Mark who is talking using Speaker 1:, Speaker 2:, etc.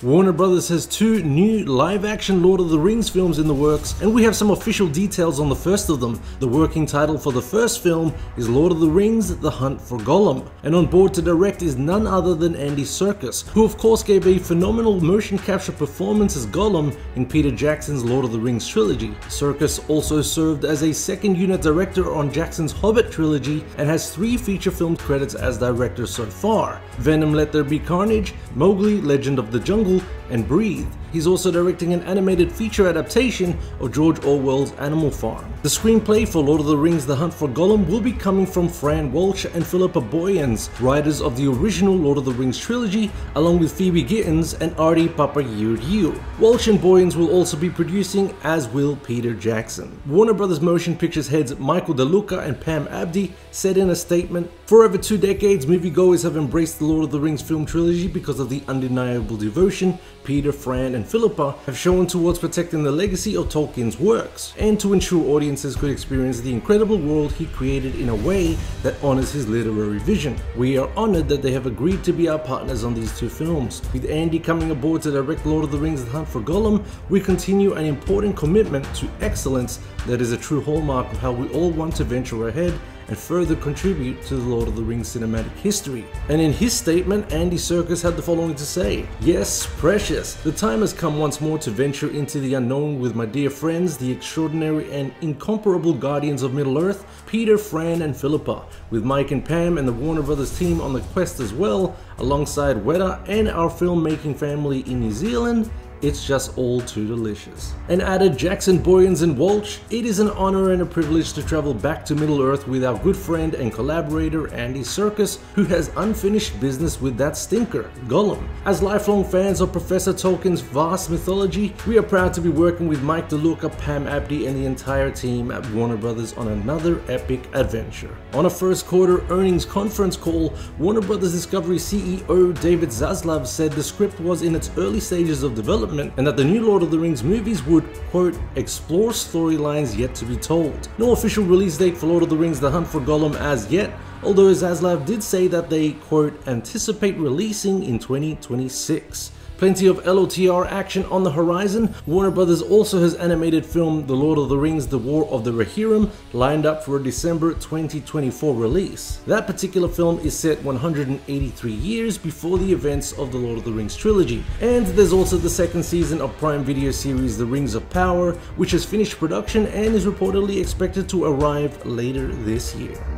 Speaker 1: Warner Brothers has two new live-action Lord of the Rings films in the works, and we have some official details on the first of them. The working title for the first film is Lord of the Rings The Hunt for Gollum, and on board to direct is none other than Andy Serkis, who of course gave a phenomenal motion capture performance as Gollum in Peter Jackson's Lord of the Rings trilogy. Serkis also served as a second unit director on Jackson's Hobbit trilogy and has three feature film credits as director so far. Venom Let There Be Carnage, Mowgli Legend of the Jungle, and Breathe. He's also directing an animated feature adaptation of George Orwell's Animal Farm. The screenplay for Lord of the Rings The Hunt for Gollum will be coming from Fran Walsh and Philippa Boyens, writers of the original Lord of the Rings trilogy, along with Phoebe Gittins and Artie Papageorgiou. Walsh and Boyens will also be producing, as will Peter Jackson. Warner Brothers Motion Pictures heads Michael DeLuca and Pam Abdy said in a statement, For over two decades, moviegoers have embraced the Lord of the Rings film trilogy because of the undeniable devotion Peter, Fran, and Philippa have shown towards protecting the legacy of Tolkien's works, and to ensure audiences could experience the incredible world he created in a way that honors his literary vision. We are honored that they have agreed to be our partners on these two films. With Andy coming aboard to direct Lord of the Rings The Hunt for Gollum, we continue an important commitment to excellence that is a true hallmark of how we all want to venture ahead and further contribute to the Lord of the Rings cinematic history. And in his statement, Andy Serkis had the following to say Yes, precious, the time has come once more to venture into the unknown with my dear friends, the extraordinary and incomparable guardians of Middle Earth, Peter, Fran, and Philippa, with Mike and Pam and the Warner Brothers team on the quest as well, alongside Weta and our filmmaking family in New Zealand it's just all too delicious. And added Jackson Boyens and Walsh, it is an honor and a privilege to travel back to Middle Earth with our good friend and collaborator Andy Serkis, who has unfinished business with that stinker, Gollum. As lifelong fans of Professor Tolkien's vast mythology, we are proud to be working with Mike DeLuca, Pam Abdy, and the entire team at Warner Brothers on another epic adventure. On a first quarter earnings conference call, Warner Brothers Discovery CEO David Zaslav said the script was in its early stages of development development and that the new Lord of the Rings movies would, quote, explore storylines yet to be told. No official release date for Lord of the Rings The Hunt for Gollum as yet, although Zaslav did say that they, quote, anticipate releasing in 2026. Plenty of LOTR action on the horizon. Warner Brothers also has animated film The Lord of the Rings The War of the Rohirrim lined up for a December 2024 release. That particular film is set 183 years before the events of the Lord of the Rings trilogy. And there's also the second season of Prime Video series The Rings of Power, which has finished production and is reportedly expected to arrive later this year.